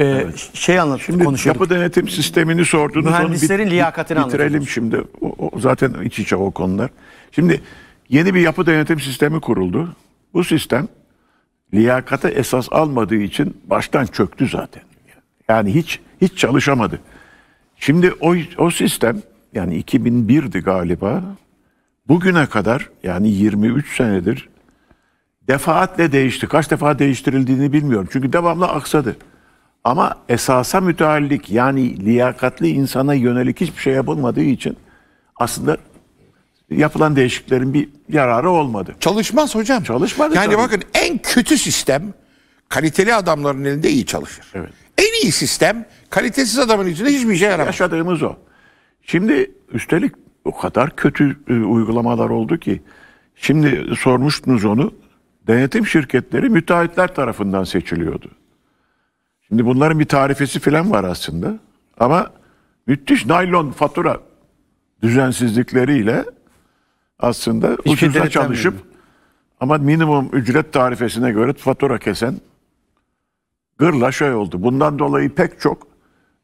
Ee, Şey anlat, Şimdi konuşuyorduk. yapı denetim sistemini sordunuz. Mühendislerin bit- liyakatini Bitirelim şimdi. O, o zaten iç içe o konular. Şimdi yeni bir yapı denetim sistemi kuruldu. Bu sistem liyakata esas almadığı için baştan çöktü zaten. Yani hiç hiç çalışamadı. Şimdi o, o sistem yani 2001'di galiba. Bugüne kadar yani 23 senedir defaatle değişti. Kaç defa değiştirildiğini bilmiyorum. Çünkü devamlı aksadı. Ama esasa müteallik yani liyakatli insana yönelik hiçbir şey yapılmadığı için aslında yapılan değişikliklerin bir yararı olmadı. Çalışmaz hocam. Çalışmadı Yani tabii. bakın en kötü sistem kaliteli adamların elinde iyi çalışır. Evet. En iyi sistem kalitesiz adamın içinde hiçbir şey yaramaz. Yaşadığımız o. Şimdi üstelik o kadar kötü e, uygulamalar oldu ki şimdi sormuştunuz onu denetim şirketleri müteahhitler tarafından seçiliyordu. Şimdi bunların bir tarifesi falan var aslında ama müthiş naylon fatura düzensizlikleriyle aslında şey ucuza çalışıp ama minimum ücret tarifesine göre fatura kesen gırla şey oldu. Bundan dolayı pek çok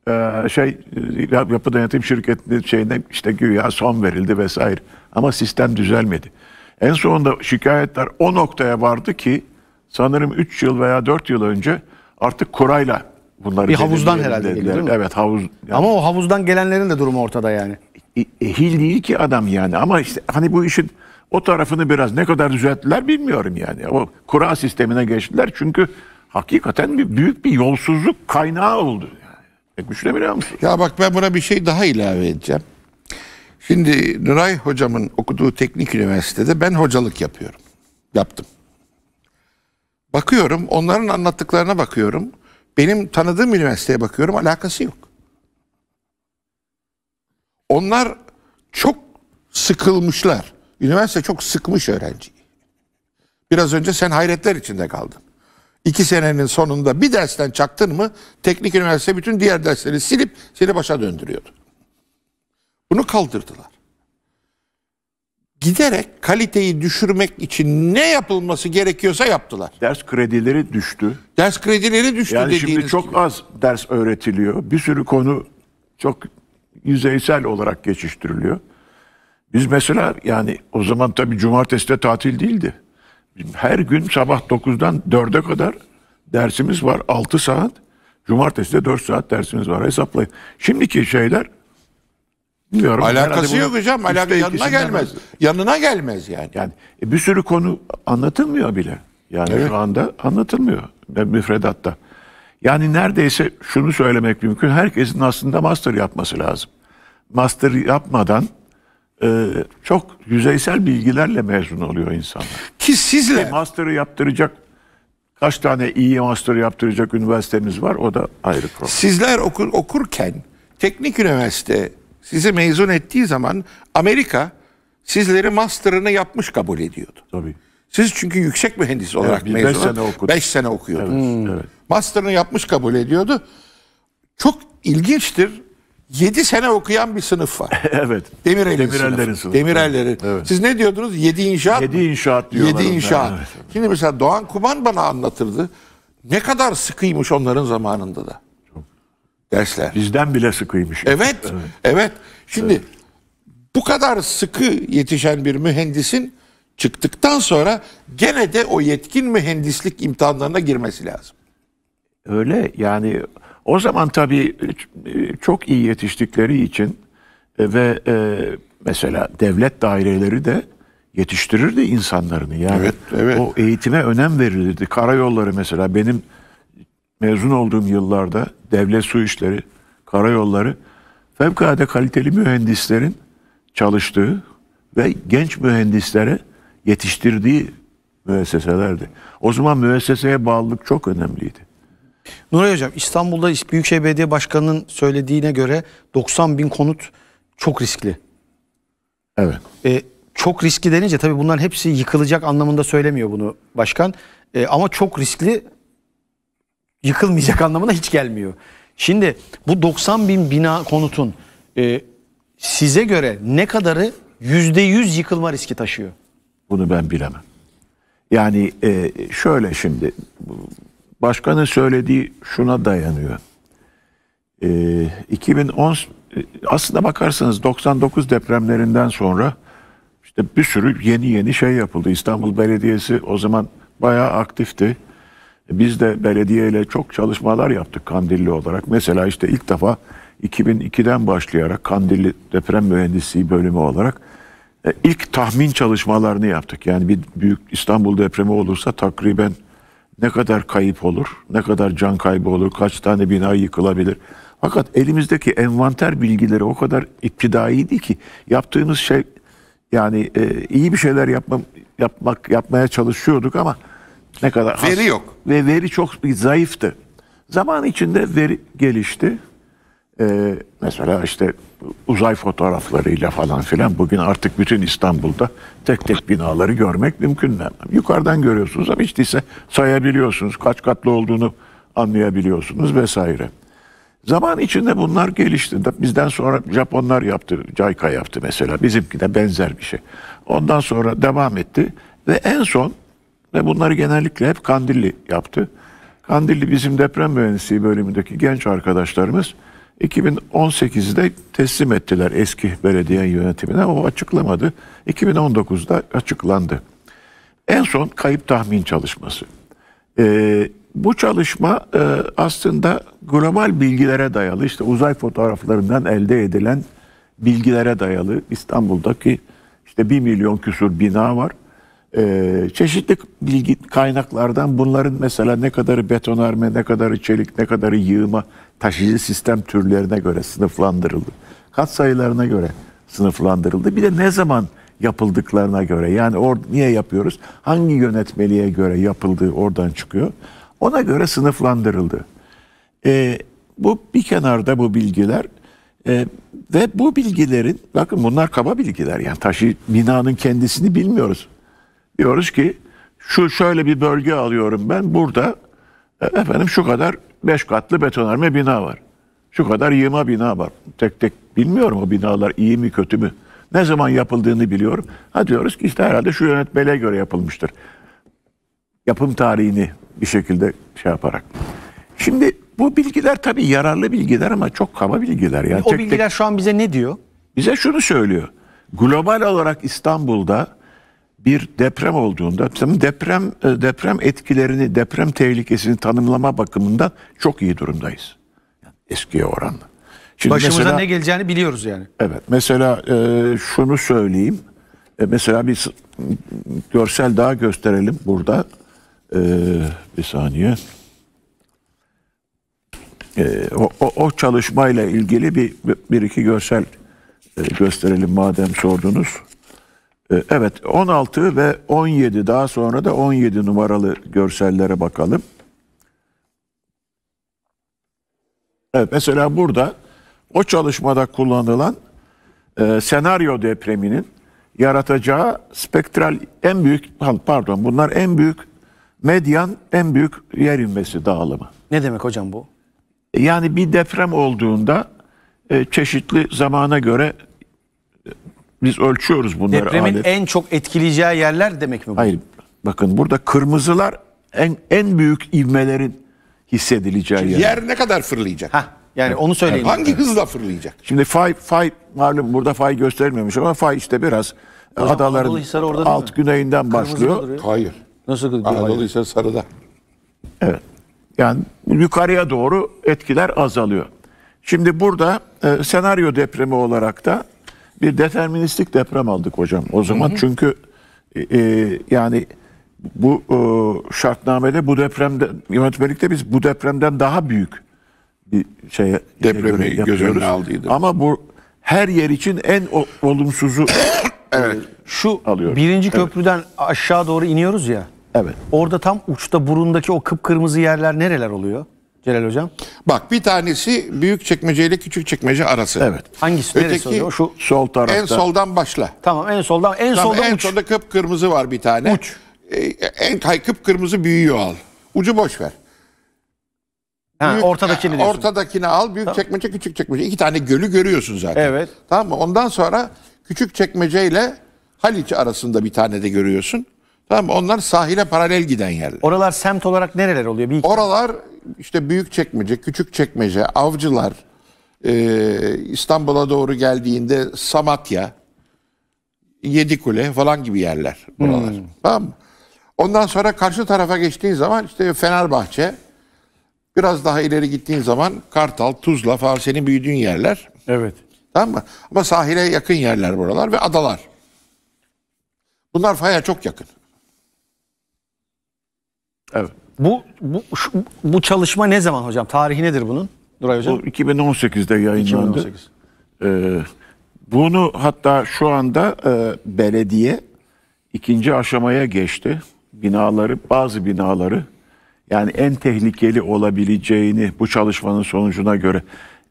e, şey e, yapı denetim şirketinin şeyine işte güya son verildi vesaire. Ama sistem düzelmedi. En sonunda şikayetler o noktaya vardı ki sanırım 3 yıl veya 4 yıl önce artık kurayla bunları Bir havuzdan herhalde dediler. geliyor, değil mi? Evet havuz. yani Ama o havuzdan gelenlerin de durumu ortada yani. e- ehil değil ki adam yani ama işte hani bu işin o tarafını biraz ne kadar düzelttiler bilmiyorum yani. O kura sistemine geçtiler çünkü hakikaten bir büyük bir yolsuzluk kaynağı oldu. Yani. E, Düşünebiliyor musun? Ya bak ben buna bir şey daha ilave edeceğim. Şimdi Nuray hocamın okuduğu teknik üniversitede ben hocalık yapıyorum. Yaptım. Bakıyorum onların anlattıklarına bakıyorum. Benim tanıdığım üniversiteye bakıyorum alakası yok. Onlar çok sıkılmışlar. Üniversite çok sıkmış öğrenciyi. Biraz önce sen hayretler içinde kaldın. İki senenin sonunda bir dersten çaktın mı teknik üniversite bütün diğer dersleri silip seni başa döndürüyordu. Bunu kaldırdılar. Giderek kaliteyi düşürmek için ne yapılması gerekiyorsa yaptılar. Ders kredileri düştü. Ders kredileri düştü Yani dediğiniz şimdi çok gibi. az ders öğretiliyor. Bir sürü konu çok yüzeysel olarak geçiştiriliyor. Biz mesela yani o zaman tabii cumartesi de tatil değildi. Her gün sabah 9'dan 4'e kadar dersimiz var. 6 saat. Cumartesi de 4 saat dersimiz var. Hesaplayın. Şimdiki şeyler bilmiyorum. Alakası yok hocam. Alaka yanına gelmez. az. Yanına gelmez yani. Yani e, bir sürü konu anlatılmıyor bile. Yani Evet. şu anda anlatılmıyor e, müfredatta. Yani neredeyse şunu söylemek mümkün. Herkesin aslında master yapması lazım. Master yapmadan e, çok yüzeysel bilgilerle mezun oluyor insanlar. Ki sizle Master'ı yaptıracak kaç tane iyi master yaptıracak üniversitemiz var o da ayrı problem. sizler okur, okurken teknik üniversite sizi mezun ettiği zaman Amerika sizleri master'ını yapmış kabul ediyordu. Tabii. Siz çünkü yüksek mühendis olarak beş mezun sene okuduk. 5 sene okuyordunuz. Evet. Master'ını yapmış kabul ediyordu. Çok ilginçtir. 7 sene okuyan bir sınıf var. evet. Demirel'in Demirellerin sınıfı. sınıfı. Demirel'lerin. Evet. Siz ne diyordunuz? 7 inşaat. Yedi inşaat diyorlar 7 onlar, inşaat. evet. Şimdi mesela Doğan Kuban bana anlatırdı. Ne kadar sıkıymış onların zamanında da. Dersler. Bizden bile sıkıymış. Evet, evet. Şimdi bu kadar sıkı yetişen bir mühendisin çıktıktan sonra gene de o yetkin mühendislik imtihanlarına girmesi lazım. Öyle yani o zaman tabii e, çok iyi yetiştikleri için e, ve e, mesela devlet daireleri de yetiştirirdi insanlarını. Yani Evet, evet. o eğitime önem verilirdi. Karayolları mesela benim mezun olduğum yıllarda devlet su işleri, karayolları fevkalade kaliteli mühendislerin çalıştığı ve genç mühendislere yetiştirdiği müesseselerdi. O zaman müesseseye bağlılık çok önemliydi. Nuray Hocam İstanbul'da Büyükşehir Belediye Başkanı'nın söylediğine göre 90 bin konut çok riskli. Evet. E, çok riskli denince tabii bunların hepsi yıkılacak anlamında söylemiyor bunu başkan. E, ama çok riskli yıkılmayacak anlamına hiç gelmiyor. Şimdi bu 90 bin bina konutun e, size göre ne kadarı yüzde yüz yıkılma riski taşıyor? Bunu ben bilemem. Yani e, şöyle şimdi başkanın söylediği şuna dayanıyor. Ee, 2010 e, aslında bakarsanız 99 depremlerinden sonra işte bir sürü yeni yeni şey yapıldı. İstanbul Belediyesi o zaman bayağı aktifti. Biz de belediyeyle çok çalışmalar yaptık Kandilli olarak. Mesela işte ilk defa 2002'den başlayarak Kandilli Deprem Mühendisliği bölümü olarak e, ilk tahmin çalışmalarını yaptık. Yani bir büyük İstanbul depremi olursa takriben ne kadar kayıp olur, ne kadar can kaybı olur, kaç tane bina yıkılabilir. Fakat elimizdeki envanter bilgileri o kadar iptidaiydi ki yaptığımız şey yani e, iyi bir şeyler yapma, yapmak yapmaya çalışıyorduk ama ne kadar Veri yok. ve veri çok zayıftı. Zaman içinde veri gelişti. Ee, mesela işte uzay fotoğraflarıyla falan filan bugün artık bütün İstanbul'da tek tek binaları görmek mümkün. Yukarıdan görüyorsunuz ama hiç değilse sayabiliyorsunuz. Kaç katlı olduğunu anlayabiliyorsunuz vesaire. Zaman içinde bunlar gelişti. Bizden sonra Japonlar yaptı, JICA yaptı mesela. Bizimki de benzer bir şey. Ondan sonra devam etti ve en son ve bunları genellikle hep Kandilli yaptı. Kandilli bizim deprem mühendisliği bölümündeki genç arkadaşlarımız 2018'de teslim ettiler eski belediye yönetimine. O açıklamadı. 2019'da açıklandı. En son kayıp tahmin çalışması. Ee, bu çalışma e, aslında global bilgilere dayalı işte uzay fotoğraflarından elde edilen bilgilere dayalı İstanbul'daki işte bir milyon küsur bina var. Ee, çeşitli bilgi kaynaklardan bunların mesela ne kadarı betonarme, ne kadarı çelik, ne kadarı yığma taşıyıcı sistem türlerine göre sınıflandırıldı. Kat sayılarına göre sınıflandırıldı. Bir de ne zaman yapıldıklarına göre yani or niye yapıyoruz? Hangi yönetmeliğe göre yapıldığı oradan çıkıyor. Ona göre sınıflandırıldı. Ee, bu bir kenarda bu bilgiler Ee, ve bu bilgilerin bakın bunlar kaba bilgiler yani taşı binanın kendisini bilmiyoruz. Diyoruz ki şu şöyle bir bölge alıyorum ben burada e, efendim şu kadar beş katlı betonarme bina var. Şu kadar yığma bina var. Tek tek bilmiyorum o binalar iyi mi kötü mü. Ne zaman yapıldığını biliyorum. Ha diyoruz ki işte herhalde şu yönetmeliğe göre yapılmıştır. Yapım tarihini bir şekilde şey yaparak. Şimdi bu bilgiler tabii yararlı bilgiler ama çok kaba bilgiler. Yani O tek tek- bilgiler şu an bize ne diyor? bize şunu söylüyor. Global olarak İstanbul'da bir deprem olduğunda deprem e, deprem etkilerini, deprem tehlikesini tanımlama bakımından çok iyi durumdayız. Yani eskiye oranla. Şimdi Başımıza mesela- ne geleceğini biliyoruz yani. Evet. Mesela e, şunu söyleyeyim. E, mesela bir görsel daha gösterelim burada. E, bir saniye. E, o, o, o çalışmayla ilgili bir, bir iki görsel e, gösterelim madem sordunuz. E, evet 16 ve 17 daha sonra da 17 numaralı görsellere bakalım. Evet mesela burada o çalışmada kullanılan e, senaryo depreminin yaratacağı spektral en büyük pardon bunlar en büyük medyan en büyük yer inmesi dağılımı. Ne demek hocam bu? Yani bir deprem olduğunda e, çeşitli zamana göre biz ölçüyoruz bunları. Depremin alet. en çok etkileyeceği yerler demek mi bu? Hayır bakın burada kırmızılar en en büyük ivmelerin hissedileceği yer. Yer ne kadar fırlayacak? Hah, yani onu söyleyin. Hangi hızla fırlayacak? Şimdi fay fay malum burada fay göstermemiş ama fay işte biraz adaların orada değil alt güneyinden Kırmızıda başlıyor. duruyor. Hayır. Nasıl? Anadolu ise sarıda. Evet. Yani yukarıya doğru etkiler azalıyor. Şimdi burada e, senaryo depremi olarak da bir deterministik deprem aldık hocam. O zaman çünkü e, e, yani bu e, şartnamede bu depremde yönetmelikte biz bu depremden daha büyük bir şeye Depremi göre göz önüne aldıydı. Ama bu her yer için en olumsuzu Şu Alıyorum. birinci köprüden aşağı doğru iniyoruz ya. evet. Orada tam uçta burundaki o kıpkırmızı yerler nereler oluyor? Celal hocam. Bak bir tanesi büyük çekmece ile küçük çekmece arası. Evet. Hangisi? Neresi Öteki oluyor? Şu Sol tarafta. en soldan başla. tamam en soldan en Tamam, solda en uç. solda kıpkırmızı var bir tane. Uç. Ee, en kıpkırmızı büyüğü al. Ucu boş ver. Ha, Büyük- ortadakini diyorsun. Ortadakini al. Büyük çekmece, küçük çekmece. İki tane gölü görüyorsun zaten. Evet. Tamam mı? Ondan sonra küçük çekmece ile Haliç arasında bir tane de görüyorsun. Tamam? Onlar sahile paralel giden yerler. Oralar semt olarak nereler oluyor? Bir Oralar işte büyük çekmece, küçük çekmece, avcılar, e, İstanbul'a doğru geldiğinde Samatya, Yedikule falan gibi yerler buralar. Tamam mı? Ondan sonra karşı tarafa geçtiğin zaman işte Fenerbahçe, biraz daha ileri gittiğin zaman Kartal, Tuzla falan senin büyüdüğün yerler. Evet. Tamam mı? Ama sahile yakın yerler buralar ve adalar. Bunlar faya çok yakın. Evet. Bu, bu, şu- bu çalışma ne zaman hocam? Tarihi nedir bunun? Nuray hocam. Bu 2018'de yayınlandı. 2018. Ee, bunu hatta şu anda e, belediye ikinci aşamaya geçti. Binaları, bazı binaları yani en tehlikeli olabileceğini bu çalışmanın sonucuna göre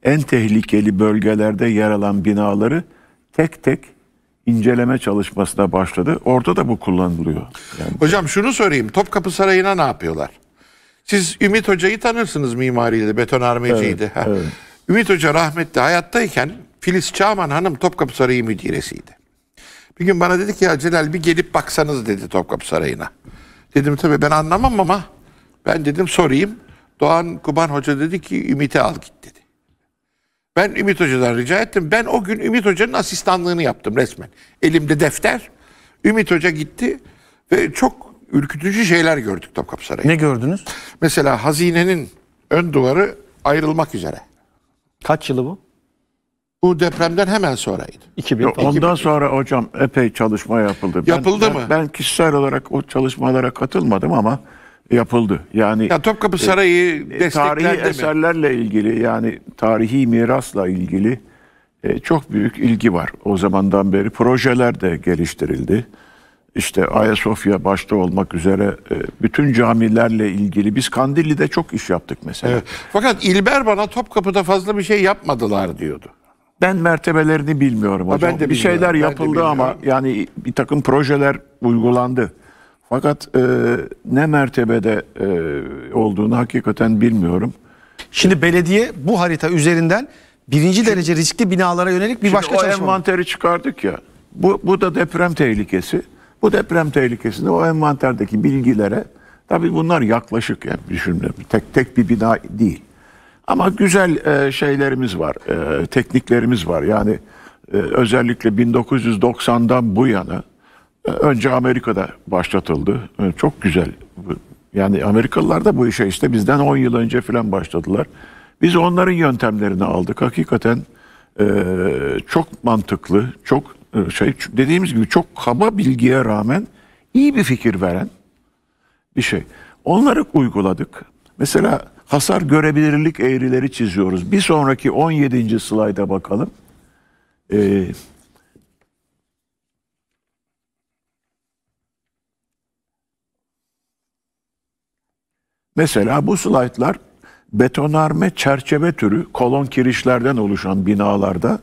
en tehlikeli bölgelerde yer alan binaları tek tek inceleme çalışmasına başladı. Orada da bu kullanılıyor. Yani Hocam şunu sorayım. Topkapı Sarayı'na ne yapıyorlar? Siz Ümit Hoca'yı tanırsınız mimariyle, betonarmeciydi. Evet, evet. Ümit Hoca rahmetli hayattayken Filiz Çağman Hanım Topkapı Sarayı müdiresiydi. Bir gün bana dedi ki ya Celal bir gelip baksanız dedi Topkapı Sarayı'na. Dedim tabii ben anlamam ama ben dedim sorayım. Doğan Kuban Hoca dedi ki Ümit'i al git dedi. Ben Ümit Hoca'dan rica ettim. Ben o gün Ümit Hoca'nın asistanlığını yaptım resmen. Elimde defter. Ümit Hoca gitti ve çok ürkütücü şeyler gördük Topkapı Sarayı'nda. Ne gördünüz? Mesela hazinenin ön duvarı ayrılmak üzere. Kaç yılı bu? Bu depremden hemen sonraydı. 2000 falan. Ondan sonra hocam epey çalışma yapıldı. Ben- Yapıldı ben, mı? Ben kişisel olarak o çalışmalara katılmadım ama yapıldı. Yani Ya Topkapı Sarayı tarihi desteklendi mi? eserlerle ilgili yani tarihi mirasla ilgili e, çok büyük ilgi var. O zamandan beri projeler de geliştirildi. İşte Ayasofya başta olmak üzere e, bütün camilerle ilgili biz Kandilli'de çok iş yaptık mesela. Evet. Fakat İlber bana Topkapı'da fazla bir şey yapmadılar diyordu. Ben mertebelerini bilmiyorum hocam. ben de bir şeyler bilmiyorum, yapıldı ama yani bir takım projeler uygulandı. Fakat e, ne mertebede e, olduğunu hakikaten bilmiyorum. Şimdi belediye bu harita üzerinden birinci derece riskli binalara yönelik bir Şimdi başka o çalışma. envanteri çıkardık ya. Bu, bu da deprem tehlikesi. Bu deprem tehlikesinde o envanterdeki bilgilere tabii bunlar yaklaşık yani düşünün tek tek bir bina değil. Ama güzel e, şeylerimiz var, e, tekniklerimiz var. Yani e, özellikle 1990'dan bu yana önce Amerika'da başlatıldı. E, çok güzel. Yani Amerikalılar da bu işe işte bizden 10 yıl önce falan başladılar. Biz onların yöntemlerini aldık. Hakikaten e, çok mantıklı, çok e, şey dediğimiz gibi çok kaba bilgiye rağmen iyi bir fikir veren bir şey. Onları uyguladık. Mesela hasar görebilirlik eğrileri çiziyoruz. Bir sonraki 17. slayda bakalım. Ee, mesela bu slaytlar betonarme çerçeve türü kolon kirişlerden oluşan binalarda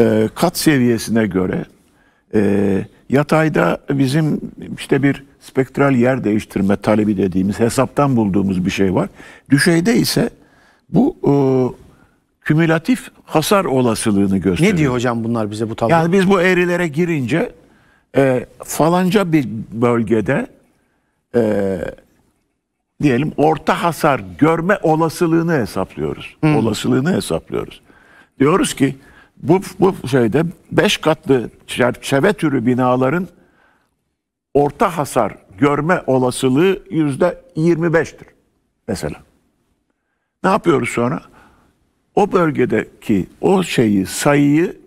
e, kat seviyesine göre e, yatayda bizim işte bir spektral yer değiştirme talebi dediğimiz hesaptan bulduğumuz bir şey var. Düşeyde ise bu e, kümülatif hasar olasılığını gösteriyor. Ne diyor hocam bunlar bize bu tablo? Yani biz bu eğrilere girince e, falanca bir bölgede e, diyelim orta hasar görme olasılığını hesaplıyoruz. Olasılığını hesaplıyoruz. Diyoruz ki bu, bu şeyde 5 katlı çerçeve türü binaların orta hasar görme olasılığı yüzde 25'tir mesela. Ne yapıyoruz sonra? O bölgedeki o şeyi sayıyı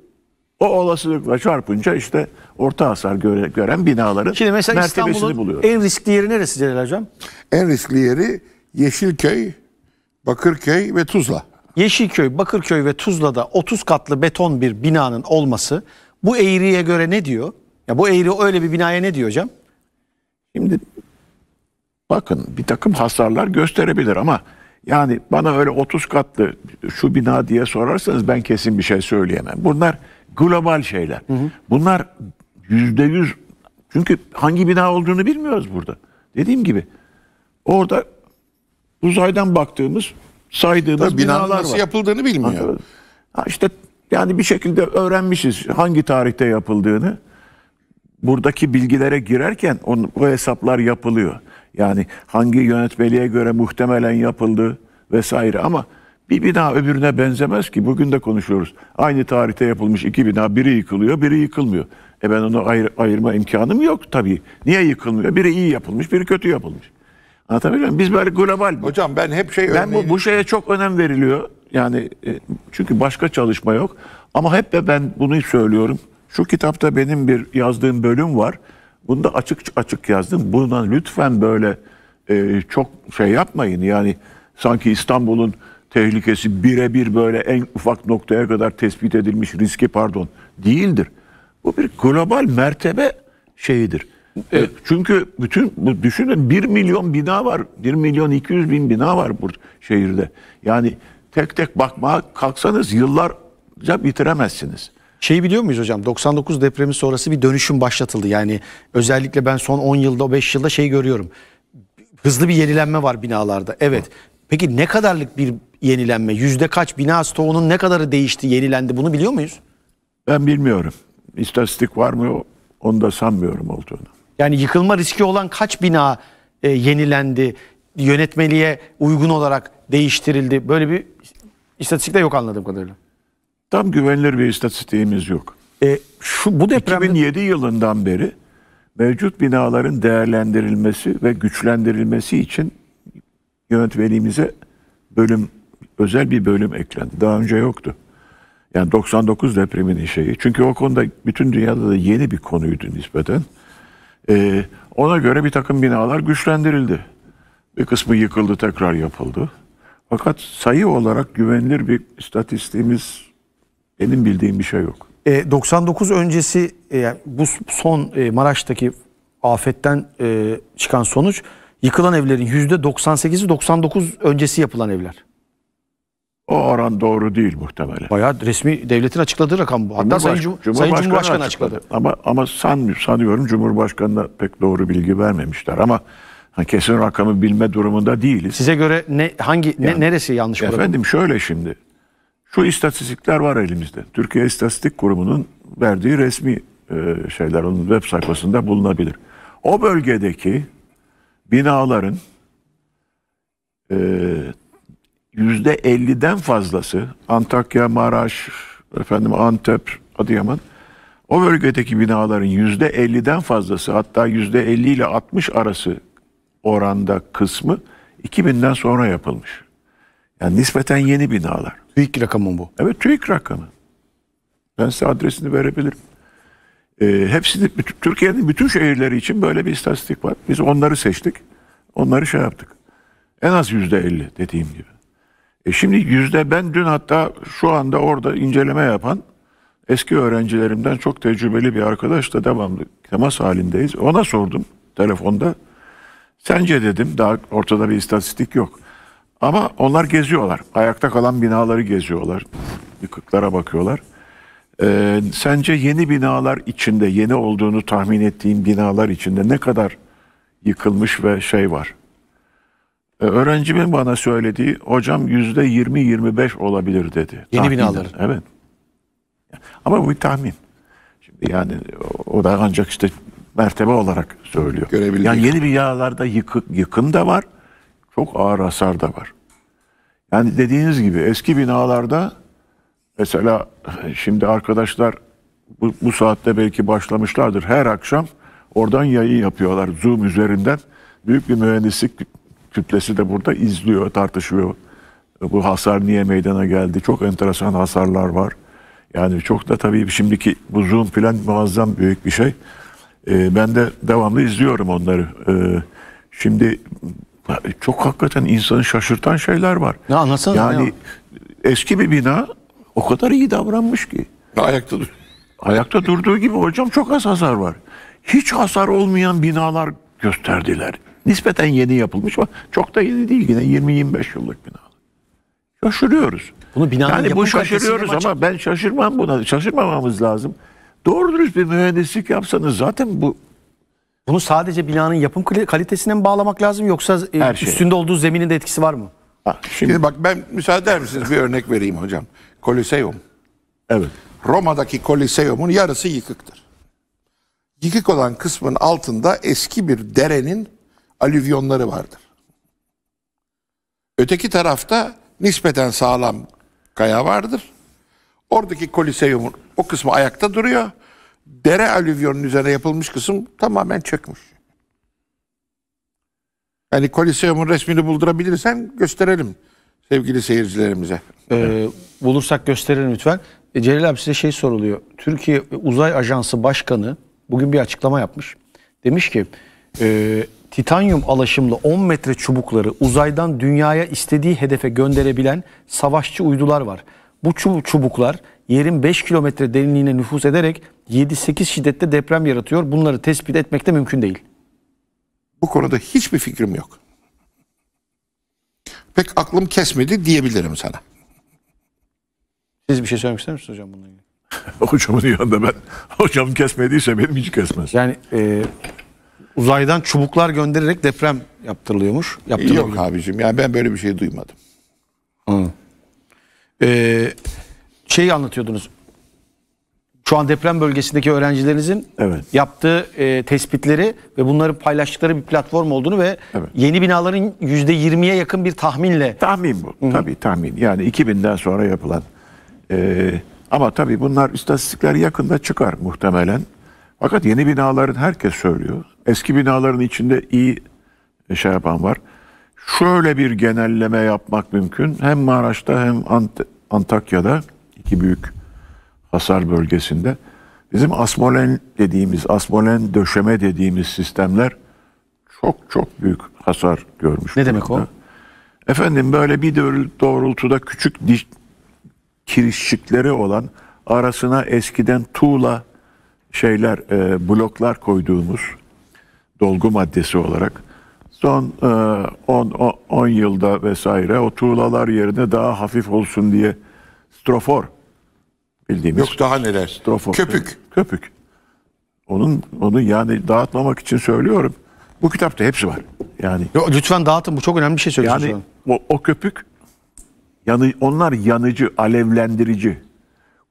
o olasılıkla çarpınca işte orta hasar göre, gören binaların Şimdi mesela mertebesini buluyoruz. en riskli yeri neresi Celal hocam? En riskli yeri Yeşilköy, Bakırköy ve Tuzla. Yeşilköy, Bakırköy ve Tuzla'da 30 katlı beton bir binanın olması bu eğriye göre ne diyor? Ya bu eğri öyle bir binaya ne diyor hocam? Şimdi bakın bir takım hasarlar gösterebilir ama yani bana öyle 30 katlı şu bina diye sorarsanız ben kesin bir şey söyleyemem. Bunlar global şeyler. Bunlar yüzde yüz çünkü hangi bina olduğunu bilmiyoruz burada. Dediğim gibi orada uzaydan baktığımız saydığımız Binanın binalar nasıl var. yapıldığını bilmiyor. Ha işte yani bir şekilde öğrenmişiz hangi tarihte yapıldığını. buradaki bilgilere girerken on, o hesaplar yapılıyor. Yani hangi yönetmeliğe göre muhtemelen yapıldı vesaire ama bir bina öbürüne benzemez ki. Bugün de konuşuyoruz. Aynı tarihte yapılmış iki bina biri yıkılıyor biri yıkılmıyor. E ben onu ayır- ayırma imkanım yok tabii. Niye yıkılmıyor? Biri iyi yapılmış biri kötü yapılmış. Anlatabiliyor muyum? Biz böyle global Hocam ben hep şey ben bu, örneğini- bu şeye çok önem veriliyor. Yani e, çünkü başka çalışma yok. Ama hep de ben bunu söylüyorum. Şu kitapta benim bir yazdığım bölüm var. Bunda açık açık yazdım. Buna lütfen böyle e, çok şey yapmayın. Yani sanki İstanbul'un tehlikesi birebir böyle en ufak noktaya kadar tespit edilmiş riski pardon değildir. Bu bir global mertebe şeyidir. E, Çünkü bütün bu düşünün 1 milyon bina var. 1 milyon 200 bin bina var bu şehirde. Yani tek tek bakmaya kalksanız yıllarca bitiremezsiniz. Şeyi biliyor muyuz hocam? 99 depremi sonrası bir dönüşüm başlatıldı. Yani özellikle ben son 10 yılda 5 yılda şey görüyorum. Hızlı bir yenilenme var binalarda. Evet. Peki ne kadarlık bir yenilenme? Yüzde kaç bina stoğunun ne kadarı değişti, yenilendi bunu biliyor muyuz? Ben bilmiyorum. İstatistik var mı onu da sanmıyorum olduğunu. Yani yıkılma riski olan kaç bina e, yenilendi, yönetmeliğe uygun olarak değiştirildi? Böyle bir istatistik de yok anladığım kadarıyla. Tam güvenilir bir istatistiğimiz yok. E, şu bu depremde 2007 yılından beri mevcut binaların değerlendirilmesi ve güçlendirilmesi için yönetmeliğimize bölüm özel bir bölüm eklendi. Daha önce yoktu. Yani 99 depreminin şeyi. Çünkü o konuda bütün dünyada da yeni bir konuydu nispeten. Ee, ona göre bir takım binalar güçlendirildi. Bir kısmı yıkıldı, tekrar yapıldı. Fakat sayı olarak güvenilir bir istatistiğimiz benim bildiğim bir şey yok. E, 99 öncesi e, bu son e, Maraş'taki afetten e, çıkan sonuç yıkılan evlerin yüzde 98'i 99 öncesi yapılan evler. O oran doğru değil muhtemelen. Bayağı resmi devletin açıkladığı rakam bu. Hatta Sayın, Cum- Sayın Cumhurbaşkanı açıkladı. Ama ama san, sanıyorum Cumhurbaşkanı'na pek doğru bilgi vermemişler ama kesin rakamı bilme durumunda değiliz. Size göre ne hangi ne, neresi yanlış rakam? Efendim şöyle şimdi. Şu istatistikler var elimizde. Türkiye İstatistik Kurumu'nun verdiği resmi e, şeyler onun web sayfasında bulunabilir. O bölgedeki binaların e, yüzde 50'den fazlası Antakya, Maraş, efendim Antep, Adıyaman o bölgedeki binaların yüzde 50'den fazlası hatta yüzde 50 ile 60 arası oranda kısmı 2000'den sonra yapılmış. Yani nispeten yeni binalar. Büyük rakamın bu. Evet TÜİK rakamı. Ben size adresini verebilirim. Ee, hepsini Türkiye'nin bütün şehirleri için böyle bir istatistik var. Biz onları seçtik. Onları şey yaptık. En az yüzde elli dediğim gibi. E şimdi yüzde ben dün hatta şu anda orada inceleme yapan eski öğrencilerimden çok tecrübeli bir arkadaşla devamlı temas halindeyiz. Ona sordum telefonda. Sence dedim daha ortada bir istatistik yok. Ama onlar geziyorlar. Ayakta kalan binaları geziyorlar. Yıkıklara bakıyorlar. Ee, sence yeni binalar içinde, yeni olduğunu tahmin ettiğim binalar içinde ne kadar yıkılmış ve şey var? Ee, öğrencimin bana söylediği hocam yüzde 20-25 olabilir dedi. Yeni Tahminen. binaların. Evet. Ama bu bir tahmin. Şimdi yani o, da ancak işte mertebe olarak söylüyor. Görebildiği Yani yeni binalarda yıkık, yıkım da var. Çok ağır hasar da var. Yani dediğiniz gibi eski binalarda mesela şimdi arkadaşlar bu, bu saatte belki başlamışlardır. Her akşam oradan yayın yapıyorlar Zoom üzerinden. Büyük bir mühendislik kütlesi de burada izliyor, tartışıyor. Bu hasar niye meydana geldi? Çok enteresan hasarlar var. Yani çok da tabii şimdiki bu Zoom falan muazzam büyük bir şey. Ee, ben de devamlı izliyorum onları. Ee, şimdi çok hakikaten insanı şaşırtan şeyler var. Ne anlatsana Yani ne eski bir bina o kadar iyi davranmış ki. Ayakta dur. Ayakta durduğu gibi hocam çok az hasar var. Hiç hasar olmayan binalar gösterdiler. Nispeten yeni yapılmış ama çok da yeni değil yine 20-25 yıllık binalar. Şaşırıyoruz. Bunu binanın yani yapım bu şaşırıyoruz ama ben şaşırmam buna. Şaşırmamamız lazım. Doğru dürüst bir mühendislik yapsanız zaten bu Bunu sadece binanın yapım kali- kalitesine mi bağlamak lazım yoksa e, Her şey. üstünde olduğu zeminin de etkisi var mı? Ha, şimdi Şimdi bak ben müsaade eder misiniz bir örnek vereyim hocam. Koliseum. evet. Roma'daki Koliseum'un yarısı yıkıktır. Yıkık olan kısmın altında eski bir derenin alüvyonları vardır. Öteki tarafta nispeten sağlam kaya vardır. Oradaki koliseyumun o kısmı ayakta duruyor. Dere alüvyonun üzerine yapılmış kısım tamamen çökmüş. Yani koliseyumun resmini buldurabilirsen gösterelim sevgili seyircilerimize. Ee, bulursak gösterelim lütfen. E, Celal abi size şey soruluyor. Türkiye Uzay Ajansı Başkanı bugün bir açıklama yapmış. Demiş ki e, titanyum alaşımlı 10 metre çubukları uzaydan dünyaya istediği hedefe gönderebilen savaşçı uydular var. Bu çu- çubuklar yerin 5 kilometre derinliğine nüfuz ederek 7-8 şiddette deprem yaratıyor. Bunları tespit etmek de mümkün değil. Bu konuda hiçbir fikrim yok. Pek aklım kesmedi diyebilirim sana. Siz bir şey söylemek ister misiniz hocam bununla ilgili? Hocamın yanında ben hocam kesmediyse benim hiç kesmez. Yani e, uzaydan çubuklar göndererek deprem yaptırılıyormuş. Yok abicim yani ben böyle bir şey duymadım. Ee, şeyi anlatıyordunuz. Şu an deprem bölgesindeki öğrencilerinizin Evet. yaptığı e, tespitleri ve bunları paylaştıkları bir platform olduğunu ve Evet. yeni binaların %20'ye yakın bir tahminle Tahmin bu. Tabii tahmin. Yani 2000'den sonra yapılan. Ee, ama tabii bunlar istatistikler yakında çıkar muhtemelen. Fakat yeni binaların herkes söylüyor. Eski binaların içinde iyi şey yapan var. Şöyle bir genelleme yapmak mümkün. Hem Maraş'ta hem Ant- Antakya'da iki büyük hasar bölgesinde bizim asmolen dediğimiz, asmolen döşeme dediğimiz sistemler çok çok büyük hasar görmüş. Ne demek durumda. o? Efendim böyle bir doğrul- doğrultuda küçük diş kirişçikleri olan arasına eskiden tuğla şeyler e, bloklar koyduğumuz dolgu maddesi olarak son 10 10 yılda vesaire o tuğlalar yerine daha hafif olsun diye strofor bildiğimiz Yok daha neler. strofor Köpük. köpük onun onu yani dağıtmamak için söylüyorum bu kitapta hepsi var yani Yo, lütfen dağıtın bu çok önemli bir şey söylüyorsunuz. yani o, o köpük yanı, onlar yanıcı, alevlendirici.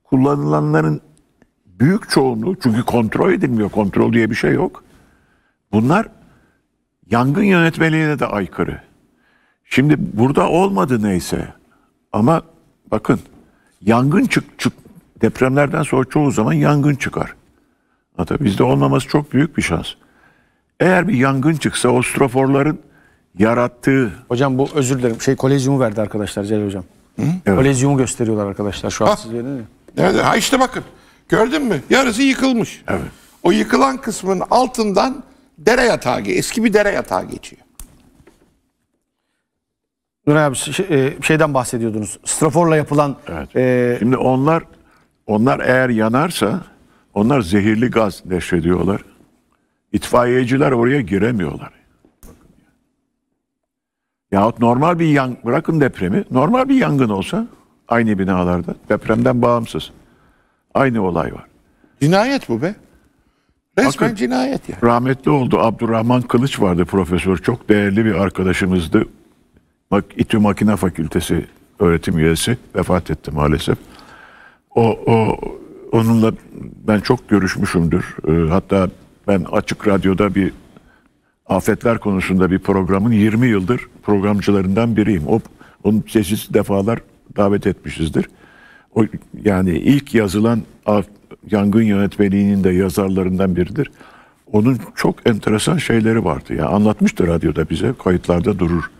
Kullanılanların büyük çoğunluğu çünkü kontrol edilmiyor. Kontrol diye bir şey yok. Bunlar yangın yönetmeliğine de aykırı. Şimdi burada olmadı neyse ama bakın yangın çık, çık depremlerden sonra çoğu zaman yangın çıkar. Hatta bizde olmaması çok büyük bir şans. Eğer bir yangın çıksa o stroforların yarattığı Hocam bu özür dilerim. Şey kolezyumu verdi arkadaşlar Celal hocam. Kolezyumu gösteriyorlar arkadaşlar şu an Ha. siz verin ya. Evet, ha işte bakın. Gördün mü? Yarısı yıkılmış. Evet. O yıkılan kısmın altından dere yatağı, eski bir dere yatağı geçiyor. Nuray abi şey- e, şeyden bahsediyordunuz. Straforla yapılan Evet. e, Şimdi onlar onlar eğer yanarsa onlar zehirli gaz neşrediyorlar. İtfaiyeciler oraya giremiyorlar. Yahut normal bir yan bırakın depremi normal bir yangın olsa aynı binalarda depremden bağımsız. Aynı olay var. Cinayet bu be. Resmen Bakın. cinayet ya. Rahmetli oldu Abdurrahman Kılıç vardı profesör. Çok değerli bir arkadaşımızdı. Bak İTÜ Makine Fakültesi öğretim üyesi vefat etti maalesef. O, o onunla ben çok görüşmüşümdür. Ee, hatta ben açık radyoda bir afetler konusunda bir programın 20 yıldır programcılarından biriyim. O onun çeşitli defalar davet etmişizdir. O yani ilk yazılan yangın yönetmeliğinin de yazarlarından biridir. Onun çok enteresan şeyleri vardı. Ya anlatmıştı radyoda bize, kayıtlarda durur.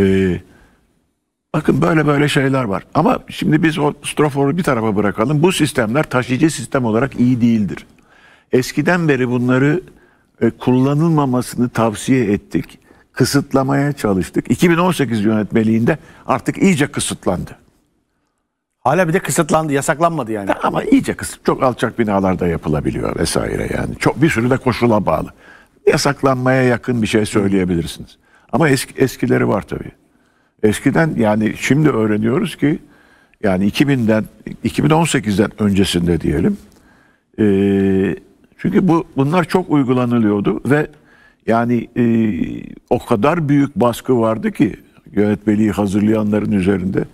Ee, bakın böyle böyle şeyler var. Ama şimdi biz o stroforu bir tarafa bırakalım. Bu sistemler taşıyıcı sistem olarak iyi değildir. Eskiden beri bunları e, kullanılmamasını tavsiye ettik. Kısıtlamaya çalıştık. 2018 yönetmeliğinde artık iyice kısıtlandı. Hala bir de kısıtlandı, yasaklanmadı yani. Ama iyice kısıt. Çok alçak binalarda yapılabiliyor vesaire yani. Çok bir sürü de koşula bağlı. Yasaklanmaya yakın bir şey söyleyebilirsiniz. Ama eski, eskileri var tabii. Eskiden yani şimdi öğreniyoruz ki yani 2000'den 2018'den öncesinde diyelim. Ee, çünkü bu bunlar çok uygulanılıyordu ve yani e, o kadar büyük baskı vardı ki yönetmeliği hazırlayanların üzerinde.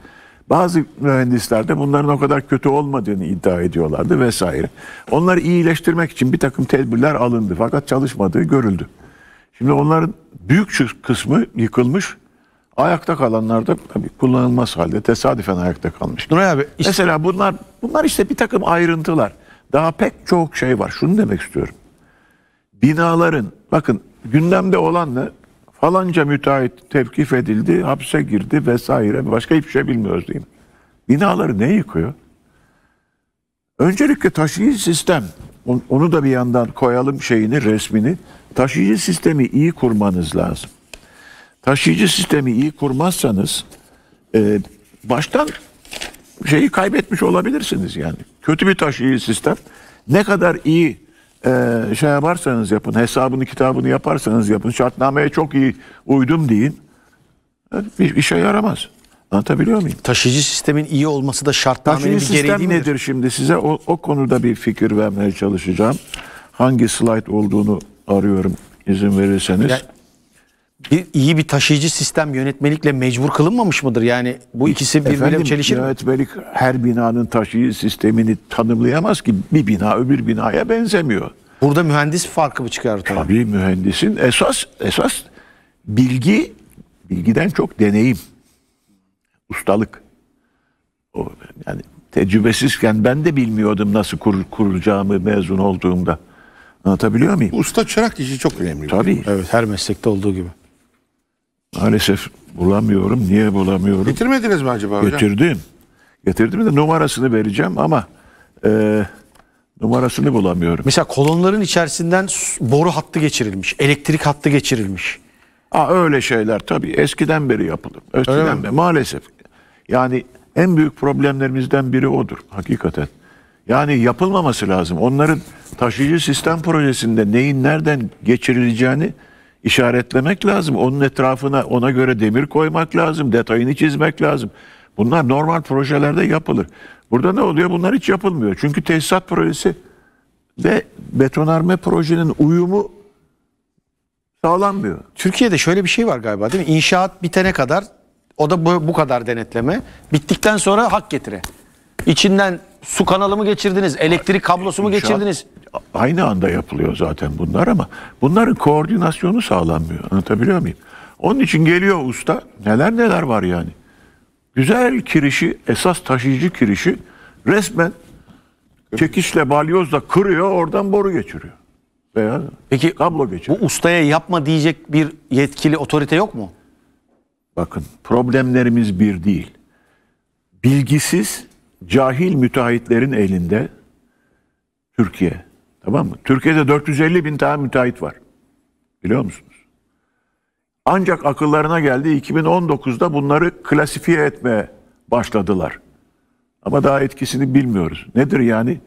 Bazı mühendisler de bunların o kadar kötü olmadığını iddia ediyorlardı vesaire. Onları iyileştirmek için bir takım tedbirler alındı fakat çalışmadığı görüldü. Şimdi onların büyük kısmı yıkılmış. Ayakta kalanlar da tabii kullanılmaz halde tesadüfen ayakta kalmış. Nuray abi işte Mesela bunlar bunlar işte bir takım ayrıntılar. Daha pek çok şey var. Şunu demek istiyorum. Binaların bakın gündemde olan ne? Falanca müteahhit tevkif edildi, hapse girdi vesaire. Başka hiçbir şey bilmiyoruz mi? Binaları ne yıkıyor? Öncelikle taşıyıcı sistem. on- Onu da bir yandan koyalım şeyini, resmini. Taşıyıcı sistemi iyi kurmanız lazım. Taşıyıcı sistemi iyi kurmazsanız e, baştan şeyi kaybetmiş olabilirsiniz yani. Kötü bir taşıyıcı sistem. Ne kadar iyi e, şey yaparsanız yapın, hesabını kitabını yaparsanız yapın, şartnameye çok iyi uydum deyin. e, Bir işe yaramaz. Anlatabiliyor muyum? taşıyıcı sistemin iyi olması da şartnamenin Taşıyıcı bir gereği sistem nedir şimdi size? O, o konuda bir fikir vermeye çalışacağım. Hangi slide olduğunu arıyorum izin verirseniz. Ya- Bir, iyi bir taşıyıcı sistem yönetmelikle mecbur kılınmamış mıdır? Yani bu ikisi Efendim, çelişir mi? yönetmelik her binanın taşıyıcı sistemini tanımlayamaz ki. Bir bina öbür binaya benzemiyor. Burada mühendis farkı mı çıkar ortaya? Tabii mühendisin esas esas bilgi bilgiden çok deneyim. Ustalık. O yani tecrübesizken ben de bilmiyordum nasıl kur, kuracağımı mezun olduğumda. Anlatabiliyor muyum? Usta çırak işi çok önemli. Tabii. Evet her meslekte olduğu gibi. Maalesef bulamıyorum. Niye bulamıyorum? Getirmediniz mi acaba hocam? Getirdim. Getirdim de numarasını vereceğim ama e, numarasını bulamıyorum. Mesela kolonların içerisinden boru hattı geçirilmiş, elektrik hattı geçirilmiş. Aa, öyle şeyler tabii eskiden beri yapılır. Eskiden beri maalesef. Yani en büyük problemlerimizden biri odur hakikaten. Yani yapılmaması lazım. Onların taşıyıcı sistem projesinde neyin nereden geçirileceğini işaretlemek lazım. Onun etrafına ona göre demir koymak lazım. Detayını çizmek lazım. Bunlar normal projelerde yapılır. Burada ne oluyor? Bunlar hiç yapılmıyor. Çünkü tesisat projesi ve betonarme projenin uyumu sağlanmıyor. Türkiye'de şöyle bir şey var galiba değil mi? İnşaat bitene kadar o da bu, bu kadar denetleme. Bittikten sonra hak getire. İçinden su kanalı mı geçirdiniz, elektrik kablosu mu İnşaat geçirdiniz? Aynı anda yapılıyor zaten bunlar ama bunların koordinasyonu sağlanmıyor. Anlatabiliyor muyum? Onun için geliyor usta. Neler neler var yani. Güzel kirişi, esas taşıyıcı kirişi resmen çekişle balyozla kırıyor, oradan boru geçiriyor. Veya Peki kablo bu geçiriyor. ustaya yapma diyecek bir yetkili otorite yok mu? Bakın problemlerimiz bir değil. Bilgisiz, cahil müteahhitlerin elinde Türkiye. Tamam mı? Türkiye'de 450 bin tane müteahhit var. Biliyor musunuz? Ancak akıllarına geldi 2019'da bunları klasifiye etmeye başladılar. Ama daha etkisini bilmiyoruz. Nedir yani?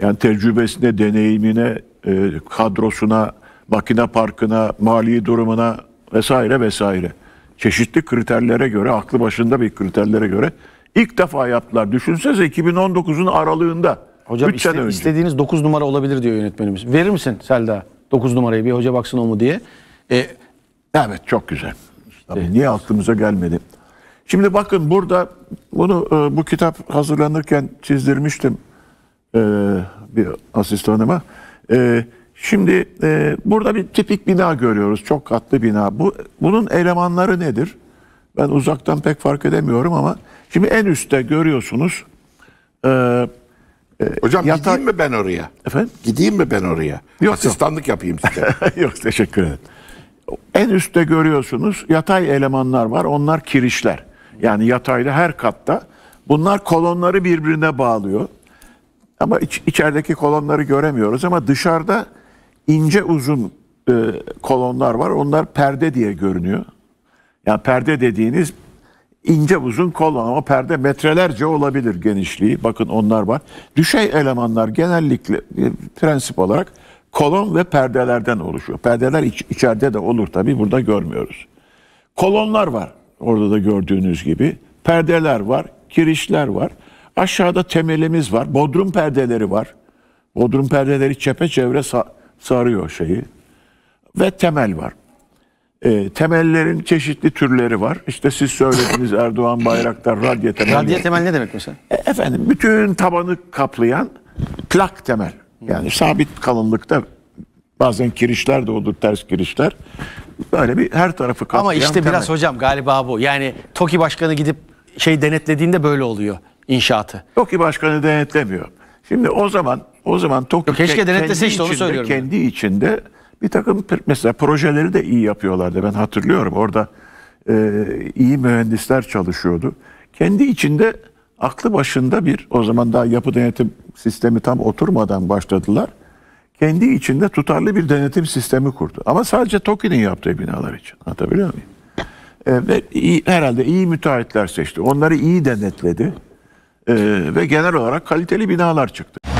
Yani tecrübesine, deneyimine, e, kadrosuna, makine parkına, mali durumuna vesaire vesaire. Çeşitli kriterlere göre, aklı başında bir kriterlere göre ilk defa yaptılar. Düşünsenize 2019'un aralığında. Hocam üç iste- istediğiniz 9 numara olabilir diyor yönetmenimiz. Verir misin Selda 9 numarayı bir hoca baksın o mu diye. E, Evet çok güzel. Tabii niye aklımıza gelmedi? Şimdi bakın burada bunu e, bu kitap hazırlanırken çizdirmiştim e, bir asistanıma. E, şimdi burada bir tipik bina görüyoruz. Çok katlı bina. Bu bunun elemanları nedir? Ben uzaktan pek fark edemiyorum ama şimdi en üstte görüyorsunuz. Hocam Yata- gideyim mi ben oraya? efendim? Gideyim mi ben oraya? yok. Asistanlık yapayım size. Yok teşekkür ederim. En üstte görüyorsunuz yatay elemanlar var. Onlar kirişler. Yani yatayda her katta. Bunlar kolonları birbirine bağlıyor. Ama iç, içerideki kolonları göremiyoruz ama dışarıda ince uzun e, kolonlar var. Onlar perde diye görünüyor. Yani perde dediğiniz ince uzun kolon ama perde metrelerce olabilir genişliği. Bakın onlar var. Düşey elemanlar genellikle e, prensip olarak kolon ve perdelerden oluşuyor. Perdeler iç- içeride de olur tabii burada görmüyoruz. Kolonlar var orada da gördüğünüz gibi. Perdeler var, kirişler var. Aşağıda temelimiz var. Bodrum perdeleri var. Bodrum perdeleri çepeçevre sa- sarıyor şeyi. Ve temel var. E, temellerin çeşitli türleri var. İşte siz söylediniz Erdoğan Bayraktar radya temel. Radya temel ne demek mesela? E, efendim bütün tabanı kaplayan plak temel. Yani sabit kalınlıkta bazen kirişler de olur ters kirişler. Böyle bir her tarafı kaplayan Ama işte temel. biraz hocam galiba bu. Yani TOKİ başkanı gidip şey denetlediğinde böyle oluyor inşaatı. TOKİ başkanı denetlemiyor. Şimdi o zaman o zaman TOKİ Yok, keşke ke- denetlese işte, onu söylüyorum. Kendi içinde bir takım mesela projeleri de iyi yapıyorlardı. Ben hatırlıyorum orada e, iyi mühendisler çalışıyordu. Kendi içinde aklı başında bir o zaman daha yapı denetim sistemi tam oturmadan başladılar. Kendi içinde tutarlı bir denetim sistemi kurdu. Ama sadece TOKİ'nin yaptığı binalar için. Anlatabiliyor muyum? E, ve iyi, herhalde iyi müteahhitler seçti. Onları iyi denetledi. E, ve genel olarak kaliteli binalar çıktı.